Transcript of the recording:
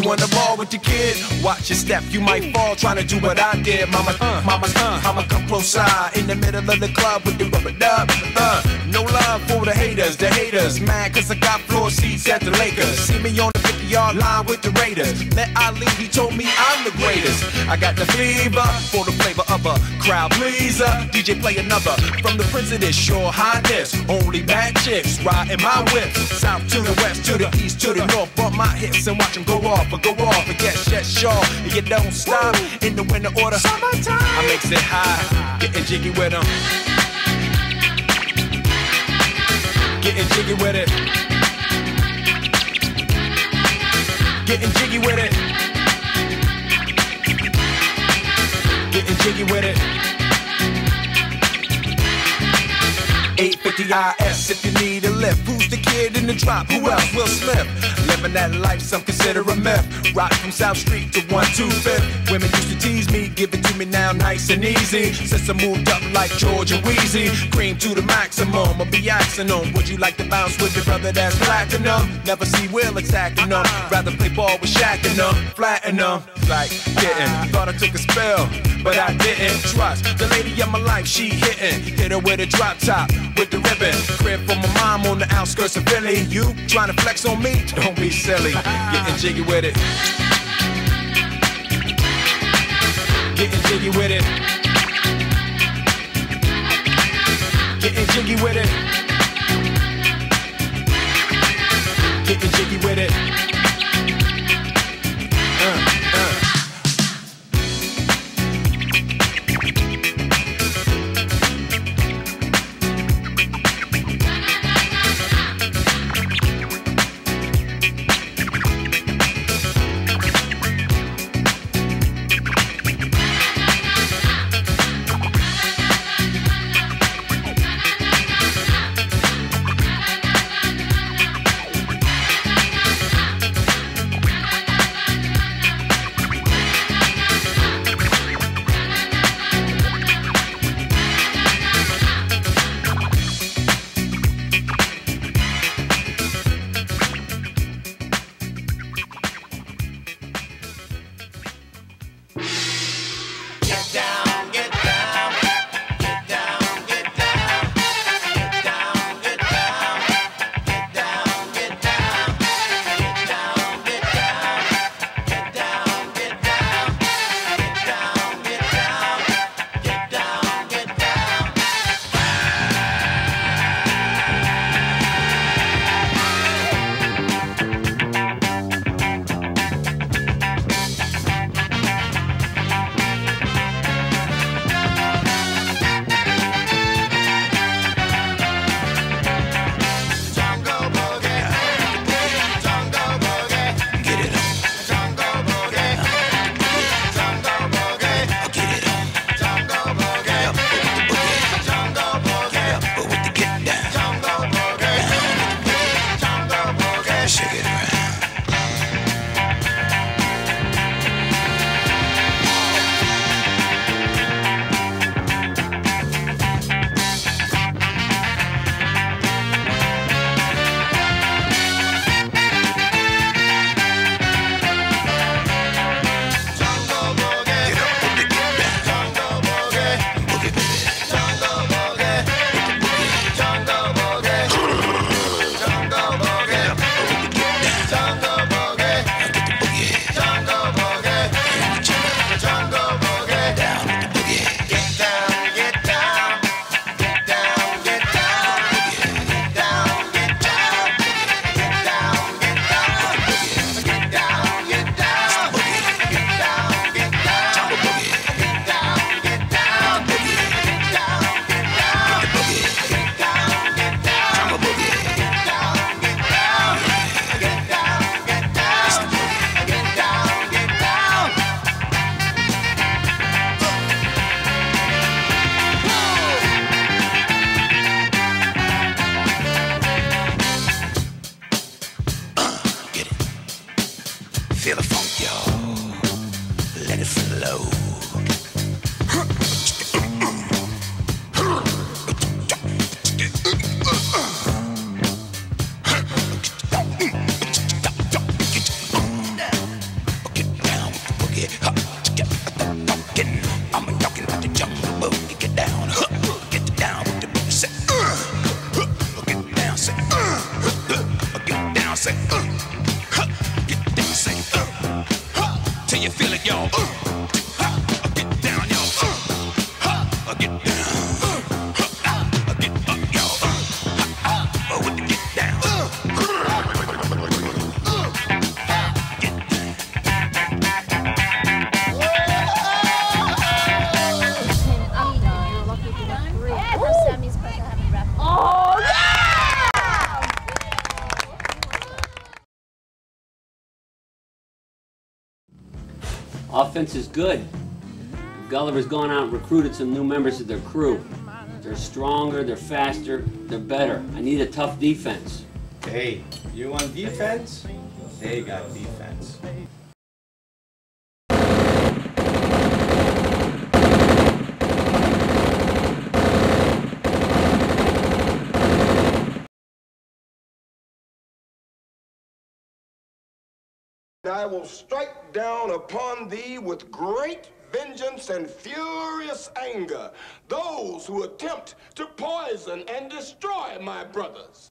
You on the ball with your kid? Watch your step, you might fall trying to do what I did. Mama, uh, mama, uh, I'ma come close side in the middle of the club with the rubber dub. Uh, no love for the haters, the haters. Mad cause I got floor seats at the Lakers. See me on the 50 yard line with the Raiders. Met Ali, he told me I'm the greatest. I got the fever for the flavor of a crowd pleaser. DJ play another from the Prince of this sure highness. Only bad chicks riding my whip. South to the west, to the east, to the north. Bump my hips and watch them go off, but go off. And get shit sure. And you don't stop in the winter order. Summertime. I makes it high, getting jiggy with them. Getting jiggy with it. Getting jiggy with it. Getting jiggy with it. 850 If you need a lift. Who's the kid in the drop? Who else will slip? Living that life, some consider a myth. Rock from South Street to 125th. Women used to tease me, give it to me now nice and easy. Since I moved up like George and Weezy, cream to the maximum. I'll be asking them, would you like to bounce with your brother that's platinum? Never see Will attacking them. Uh-uh. Rather play ball with Shaq and them, flatten them. Like, getting, thought I took a spell, but I didn't. Trust the lady of my life, she hitting. Hit her with a drop top, with the ribbon. Crib for my mom on the outskirts of Philly. You trying to flex on me? Don't be silly. Getting jiggy with it. Getting jiggy with it. Getting jiggy with it. Getting jiggy with it. it flow. Get down, boogie. You feel it, y'all? Offense is good. Gulliver's gone out and recruited some new members of their crew. They're stronger, they're faster, they're better. I need a tough defense. Hey, you want defense? They got defense. I will strike down upon thee with great vengeance and furious anger those who attempt to poison and destroy my brothers.